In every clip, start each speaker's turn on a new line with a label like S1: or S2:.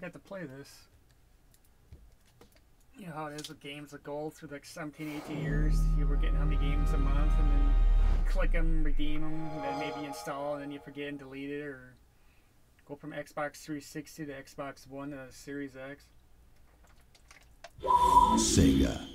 S1: got to play this. You know how it is with games of gold through like 17, 18 years. You were getting how many games a month and then click them, redeem them, and then maybe install and then you forget and delete it or go from Xbox 360 to Xbox One to Series X.
S2: Sega.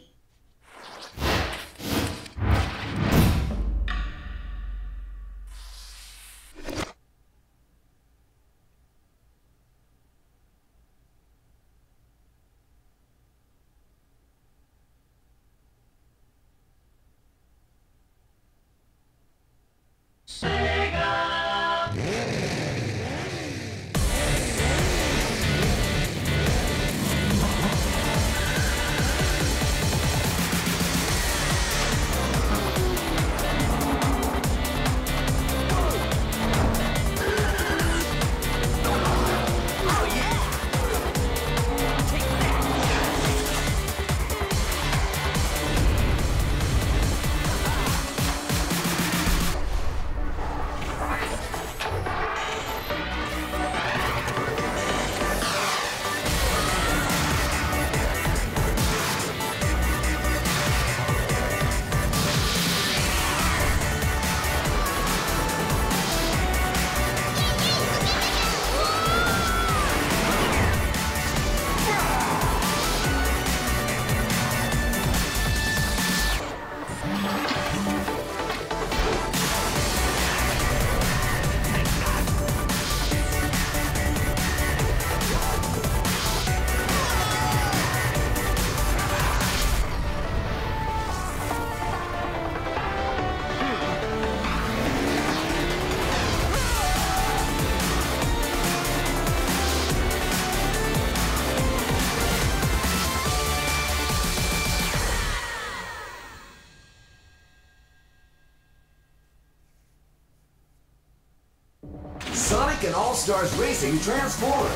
S3: And All-Stars Racing Transformed.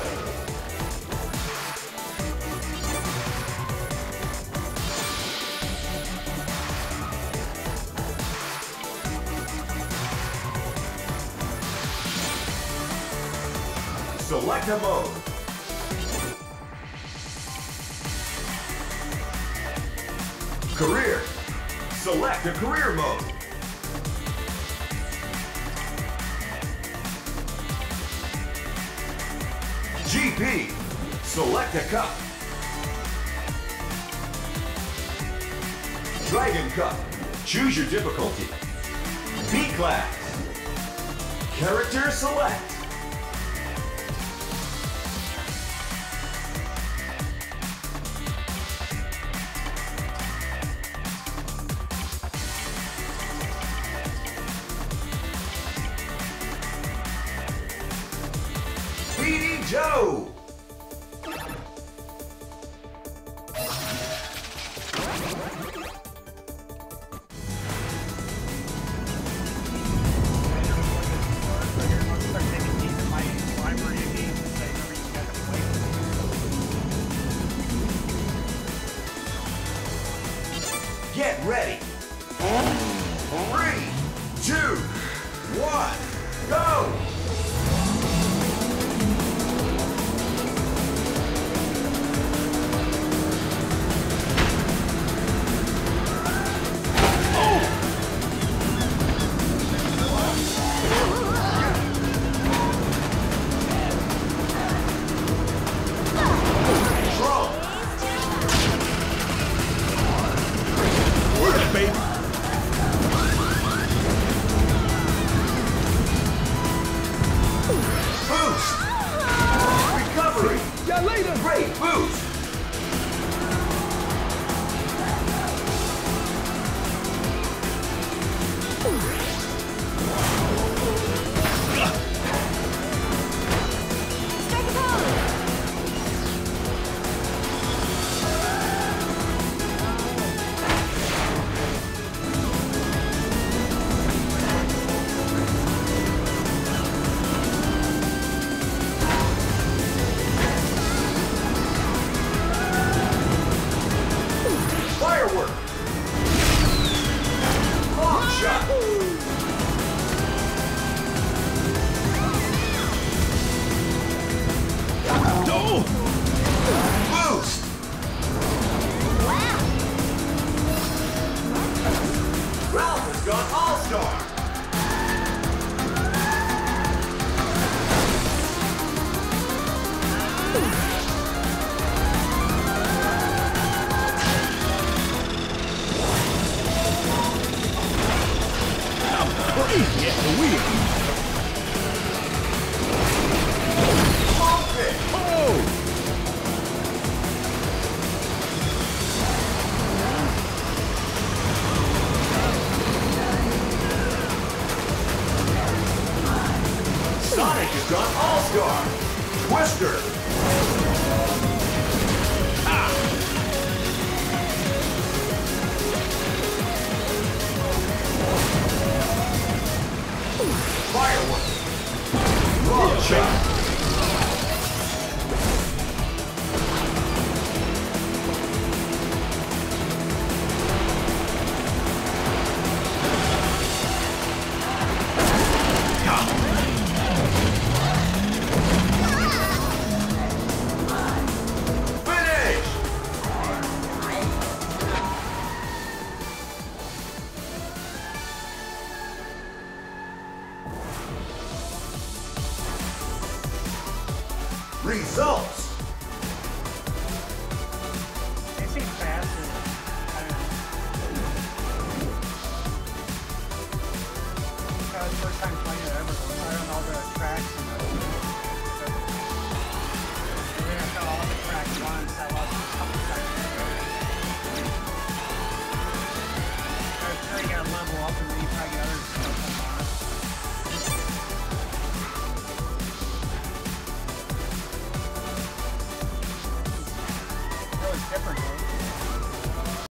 S3: Select a mode. Career. Select a career mode. GP. Select a cup. Dragon Cup. Choose your difficulty. B-Class. Character select.
S1: Play
S3: Get ready. Three, two, one, go! Hey, Boo! Twister. Ah. Firework. Long shot. Results.
S1: Faster. I don't know. That was the first time playing it ever. so I don't know the tracks and the. And then I all the tracks once. I lost a couple tracks. I'm sure gotta level up and then you probably get other stuff